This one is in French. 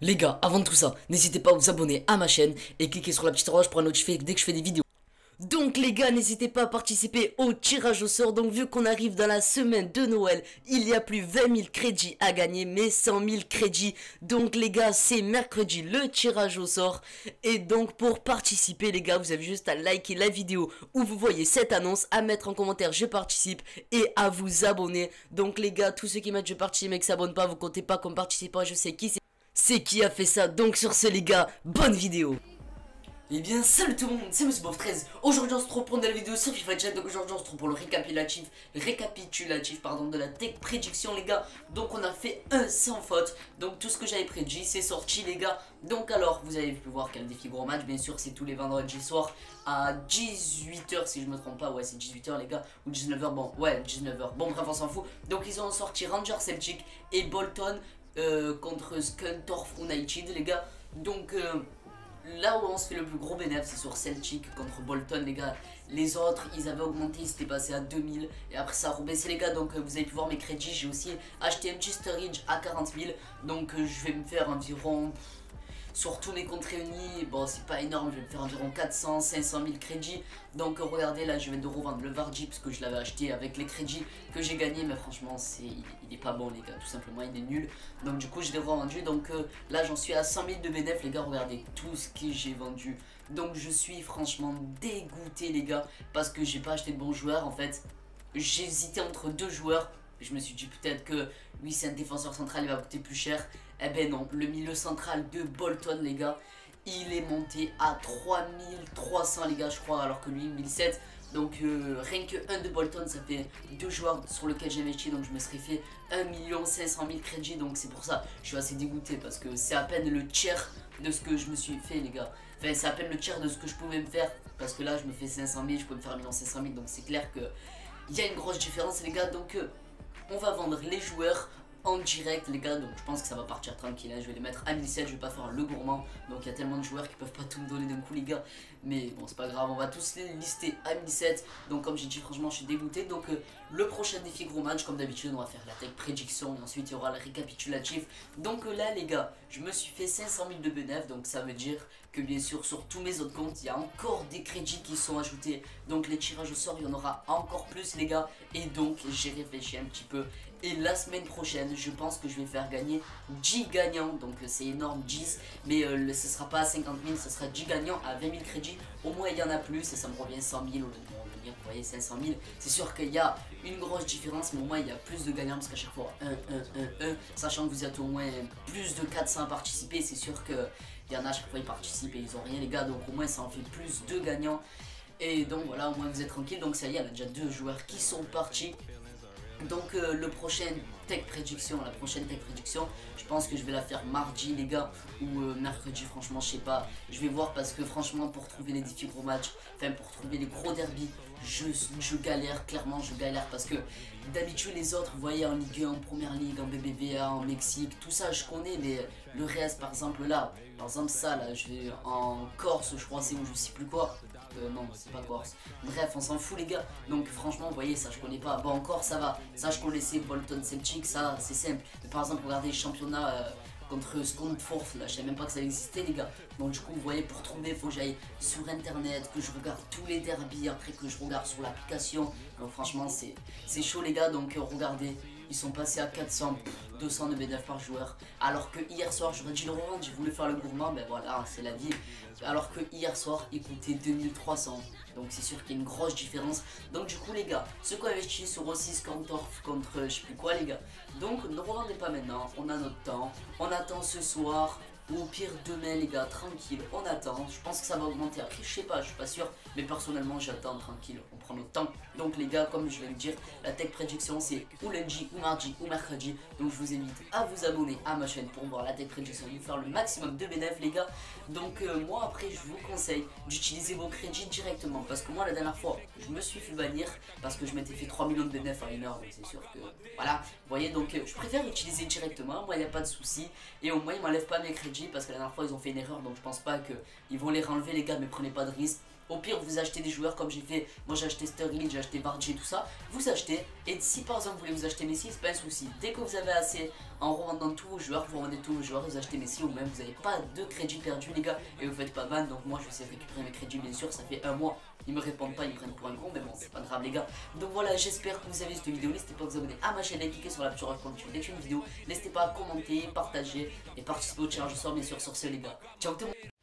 Les gars, avant tout ça, n'hésitez pas à vous abonner à ma chaîne et cliquer sur la petite roche pour notifier dès que je fais des vidéos. Donc les gars, n'hésitez pas à participer au tirage au sort. Donc vu qu'on arrive dans la semaine de Noël, il y a plus 20 000 crédits à gagner, mais 100 000 crédits. Donc les gars, c'est mercredi le tirage au sort. Et donc pour participer les gars, vous avez juste à liker la vidéo où vous voyez cette annonce, à mettre en commentaire je participe et à vous abonner. Donc les gars, tous ceux qui mettent je participe mais qui s'abonnent pas, vous comptez pas comme participant, je sais qui c'est. C'est qui a fait ça. Donc sur ce les gars, bonne vidéo. Eh bien salut tout le monde, c'est Monsieur Bob 13 Aujourd'hui on se retrouve pour une nouvelle vidéo sur FIFA Chat. Donc aujourd'hui on se retrouve pour le récapitulatif Récapitulatif pardon de la tech prédiction les gars. Donc on a fait un sans faute. Donc tout ce que j'avais prédit c'est sorti les gars. Donc alors vous avez pu voir quel défi gros match. Bien sûr c'est tous les vendredis soirs à 18h si je me trompe pas. Ouais c'est 18h les gars. Ou 19h bon ouais 19h Bon bref on s'en fout. Donc ils ont sorti Ranger Celtic et Bolton euh, contre Scunthorpe United les gars Donc euh, là où on se fait le plus gros bénéfice, c'est sur Celtic contre Bolton, les gars. Les autres, ils avaient augmenté, ils s'étaient passé à 2000. Et après, ça a rebaissé, les gars. Donc, euh, vous avez pu voir mes crédits. J'ai aussi acheté un Chesterridge à 40 000. Donc, je vais me faire environ sur tous mes comptes réunis, bon c'est pas énorme, je vais me faire environ 400, 500 000 crédits. Donc regardez là je viens de revendre le Vardy parce que je l'avais acheté avec les crédits que j'ai gagné mais franchement c'est il, est pas bon les gars, tout simplement il est nul. Donc du coup je l'ai revendu donc euh, là j'en suis à 100 000 de bénéfices les gars, regardez tout ce que j'ai vendu. Donc je suis franchement dégoûté les gars parce que j'ai pas acheté de bons joueurs en fait. J'ai hésité entre deux joueurs je me suis dit peut-être que lui c'est un défenseur central, il va coûter plus cher. Eh ben non, le milieu central de Bolton les gars, il est monté à 3300 les gars je crois, alors que lui 1007. Donc euh, rien que un de Bolton ça fait deux joueurs sur lesquels j'ai investi donc je me serais fait 1 500 000 crédits donc c'est pour ça je suis assez dégoûté parce que c'est à peine le tiers de ce que je me suis fait les gars. Enfin c'est à peine le tiers de ce que je pouvais me faire parce que là je me fais 500 000, je peux me faire 1 500 000 donc c'est clair que il y a une grosse différence les gars donc euh, on va vendre les joueurs en direct les gars donc je pense que ça va partir tranquille hein. je vais les mettre à 1007 je vais pas faire le gourmand. Donc il y a tellement de joueurs qui peuvent pas tout me donner d'un coup les gars. Mais bon c'est pas grave on va tous les lister à 1007 donc comme j'ai dit franchement je suis dégoûté. Donc euh, le prochain défi gros match comme d'habitude on va faire la tech prédiction et ensuite il y aura le récapitulatif. Donc euh, là les gars je me suis fait 500 000 de bénéfices donc ça veut dire que bien sûr sur tous mes autres comptes il y a encore des crédits qui sont ajoutés. Donc les tirages au sort il y en aura encore plus les gars. Et donc j'ai réfléchi un petit peu et la semaine prochaine, je pense que je vais faire gagner 10 gagnants. Donc euh, c'est énorme, 10. Mais euh, ce sera pas à 50 000, ce sera 10 gagnants à 20 000 crédits. Au moins il y en a plus et ça me revient 100 000 au lieu de revenir, vous voyez, 500 000. C'est sûr qu'il y a une grosse différence, mais au moins il y a plus de gagnants parce qu'à chaque fois 1, 1, 1, 1. Sachant que vous êtes au moins plus de 400 à participer, c'est sûr que il y en a à chaque fois ils participent et ils ont rien les gars. Donc au moins ça en fait plus de gagnants. Et donc voilà, au moins vous êtes tranquille. Donc ça y est, il y a déjà deux joueurs qui sont partis. Donc euh, le prochain tech prédiction, la prochaine tech prédiction, je pense que je vais la faire mardi les gars ou euh, mercredi franchement je sais pas. Je vais voir parce que franchement pour trouver les défis gros matchs, enfin pour trouver les gros derbies, je, je galère, clairement je galère parce que d'habitude les autres, vous voyez en Ligue 1, en Première Ligue, en BBVA, en Mexique, tout ça je connais mais le reste par exemple là, par exemple ça là, je vais en Corse je crois c'est où je sais plus quoi. Euh, non, c'est pas Corse. Bref, on s'en fout les gars. Donc franchement, vous voyez, ça je connais pas. Bon, encore ça va. Ça je connaissais Bolton Celtic, ça c'est simple. Mais par exemple, regardez championnat euh, contre Scunthorpe, là, je savais même pas que ça existait les gars. Donc du coup, vous voyez, pour trouver, faut que j'aille sur internet, que je regarde tous les derbies, après que je regarde sur l'application. Donc franchement, c'est chaud les gars. Donc euh, regardez, ils sont passés à 400, 200 de BDF par joueur. Alors que hier soir, j'aurais dû le revendre, j'ai voulu faire le gourmand, mais voilà, c'est la vie. Alors que hier soir, il coûtait 2300. Donc c'est sûr qu'il y a une grosse différence. Donc du coup les gars, ceux qui ont investi sur O6 contre, contre je sais plus quoi les gars. Donc ne revendez pas maintenant, on a notre temps. On attend ce soir, ou au pire demain les gars, tranquille, on attend. Je pense que ça va augmenter après, je sais pas, je suis pas sûr. Mais personnellement j'attends tranquille, on prend notre temps. Donc les gars, comme je vais le dire, la tech prédiction c'est ou lundi, ou mardi, ou mercredi. Donc je vous invite à vous abonner à ma chaîne pour voir la tech prédiction, vous faire le maximum de bénéfices les gars. Donc euh, moi après je vous conseille d'utiliser vos crédits directement. Parce que moi la dernière fois, je me suis fait bannir parce que je m'étais fait 3 millions de bénéfices en une heure. Donc c'est sûr que voilà, vous voyez donc euh, je préfère utiliser directement, moi il n'y a pas de souci. Et au moins il m'enlève pas mes crédits parce que la dernière fois ils ont fait une erreur donc je pense pas qu'ils vont les renlever les gars mais prenez pas de risque Au pire, vous achetez des joueurs comme j'ai fait. Moi, j'ai acheté Sterling, j'ai acheté Bardi, tout ça. Vous achetez. Et si par exemple, vous voulez vous acheter Messi, c'est pas un souci. Dès que vous avez assez en revendant tous vos joueurs, vous revendez tous vos joueurs, vous achetez Messi ou même vous n'avez pas de crédit perdu, les gars. Et vous faites pas ban. Donc, moi, je sais récupérer mes crédits, bien sûr. Ça fait un mois. Ils me répondent pas, ils me prennent pour un con. Mais bon, c'est pas grave, les gars. Donc voilà, j'espère que vous avez cette vidéo. N'hésitez pas à vous abonner à ma chaîne et cliquer sur la petite orange pour dès que une vidéo. N'hésitez pas à commenter, partager et participer au au sort, bien sûr, sur ce, les gars. Ciao tout le monde.